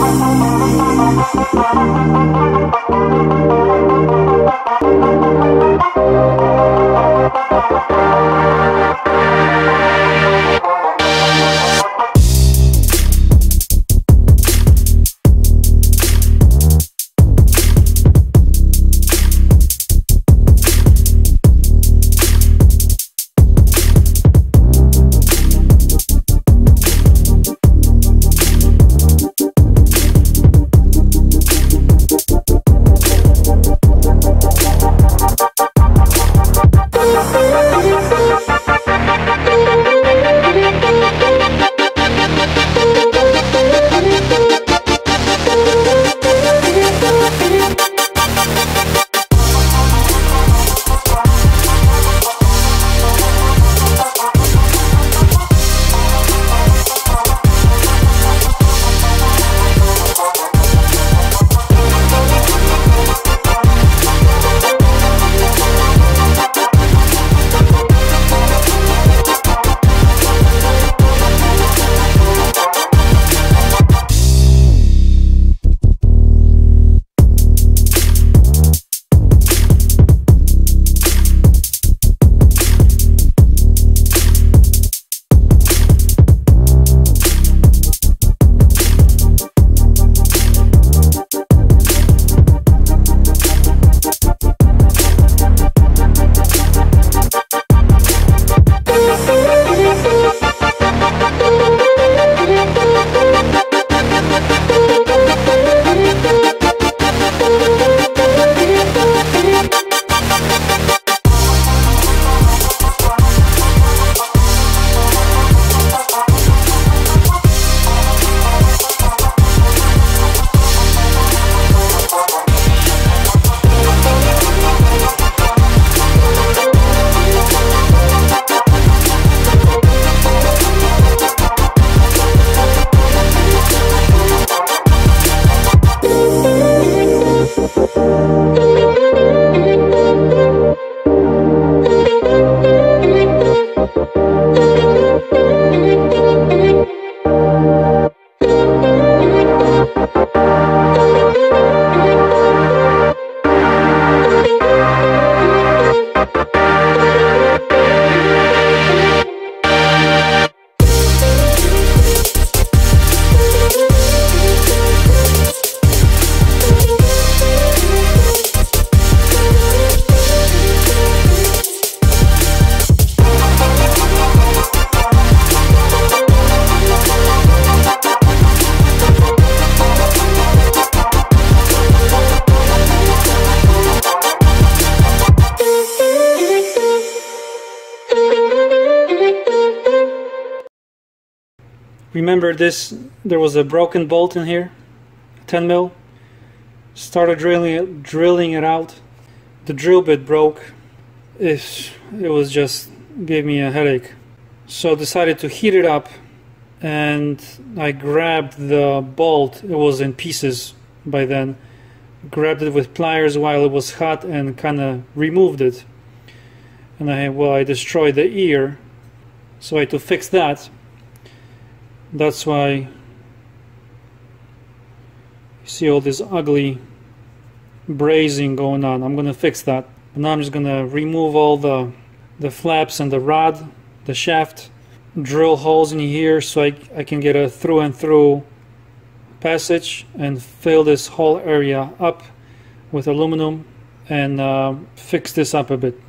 Thank you. Remember this there was a broken bolt in here 10 mil? Started drilling it drilling it out. The drill bit broke. It, it was just gave me a headache. So decided to heat it up and I grabbed the bolt. It was in pieces by then. Grabbed it with pliers while it was hot and kind of removed it. And I well I destroyed the ear so I had to fix that that's why you see all this ugly brazing going on. I'm gonna fix that. Now I'm just gonna remove all the the flaps and the rod the shaft drill holes in here so I, I can get a through and through passage and fill this whole area up with aluminum and uh, fix this up a bit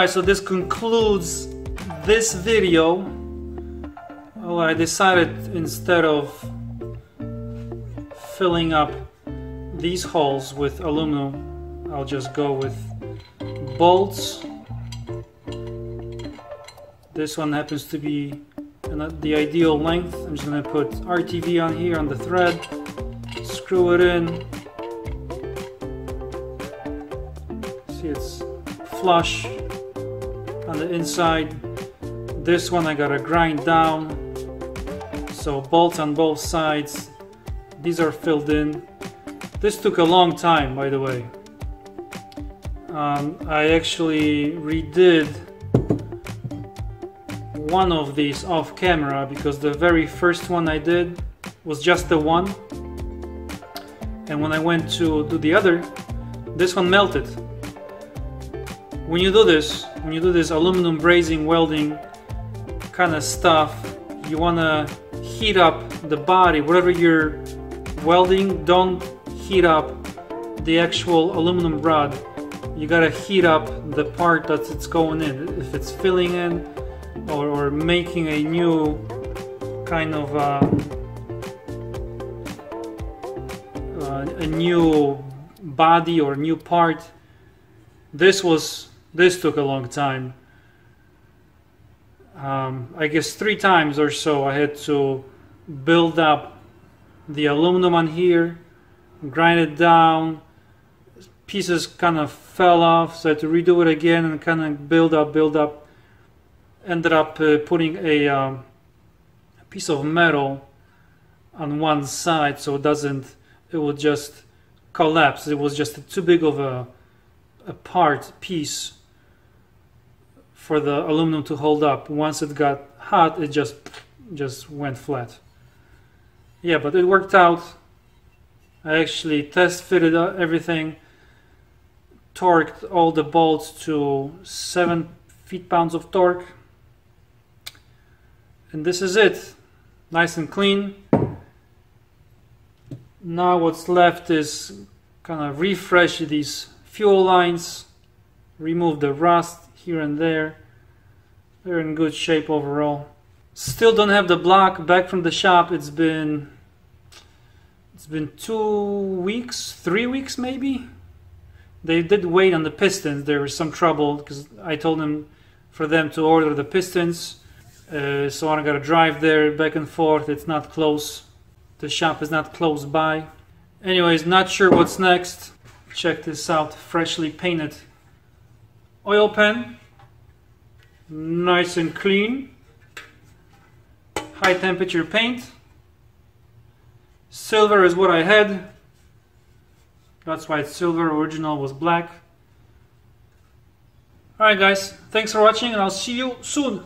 Alright, so this concludes this video. Oh, I decided instead of filling up these holes with aluminum, I'll just go with bolts. This one happens to be the ideal length. I'm just going to put RTV on here on the thread, screw it in. See it's flush on the inside. This one I gotta grind down. So bolts on both sides. These are filled in. This took a long time, by the way. Um, I actually redid one of these off camera because the very first one I did was just the one and when I went to do the other this one melted when you do this when you do this aluminum brazing welding kind of stuff you want to heat up the body. Whatever you're welding don't heat up the actual aluminum rod. You gotta heat up the part that it's going in. If it's filling in or, or making a new kind of uh, uh, a new body or new part this was this took a long time. Um, I guess three times or so I had to build up the aluminum on here grind it down. Pieces kind of fell off so I had to redo it again and kind of build up build up. Ended up uh, putting a, um, piece of metal on one side so it doesn't it would just collapse. It was just too big of a, a part piece for the aluminum to hold up. Once it got hot it just just went flat. Yeah but it worked out. I actually test fitted uh, everything torqued all the bolts to 7 feet pounds of torque. And this is it. Nice and clean. Now what's left is kind of refresh these fuel lines remove the rust here and there they're in good shape overall still don't have the block back from the shop it's been it's been two weeks three weeks maybe they did wait on the pistons there was some trouble because I told them for them to order the pistons uh, so I gotta drive there back and forth. It's not close. The shop is not close by. Anyways, not sure what's next. Check this out. Freshly painted oil pan. Nice and clean. High temperature paint. Silver is what I had. That's why it's silver. Original was black. Alright guys, thanks for watching and I'll see you soon.